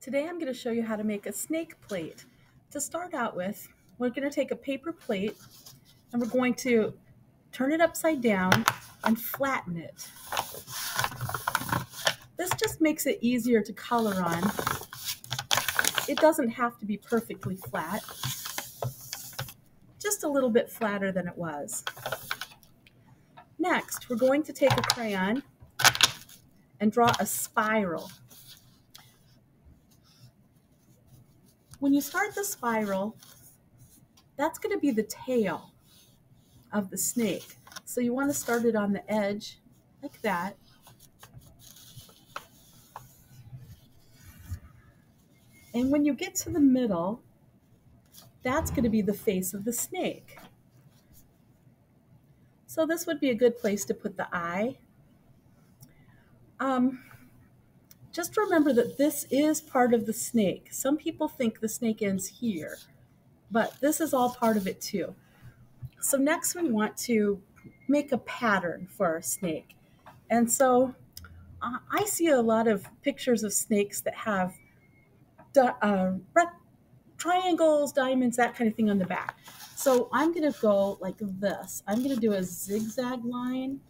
Today I'm going to show you how to make a snake plate. To start out with, we're going to take a paper plate and we're going to turn it upside down and flatten it. This just makes it easier to color on. It doesn't have to be perfectly flat, just a little bit flatter than it was. Next, we're going to take a crayon and draw a spiral. When you start the spiral, that's going to be the tail of the snake. So you want to start it on the edge like that. And when you get to the middle, that's going to be the face of the snake. So this would be a good place to put the eye. Um, just remember that this is part of the snake. Some people think the snake ends here, but this is all part of it too. So next we want to make a pattern for our snake. And so uh, I see a lot of pictures of snakes that have uh, triangles, diamonds, that kind of thing on the back. So I'm going to go like this. I'm going to do a zigzag line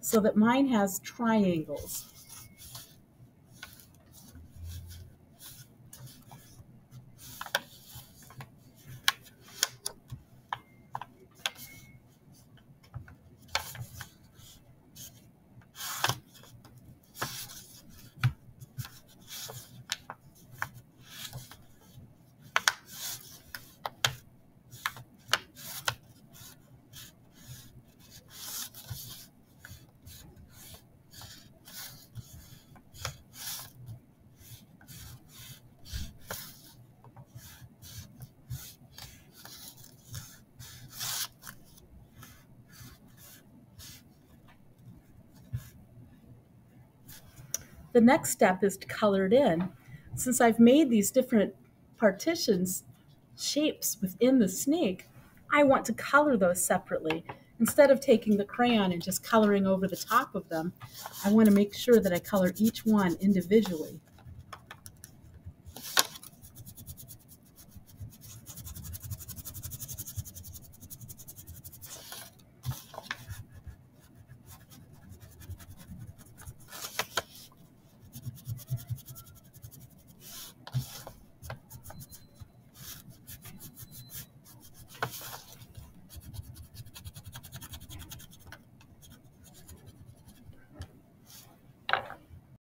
so that mine has triangles. The next step is to color it in. Since I've made these different partitions, shapes within the snake, I want to color those separately. Instead of taking the crayon and just coloring over the top of them, I want to make sure that I color each one individually.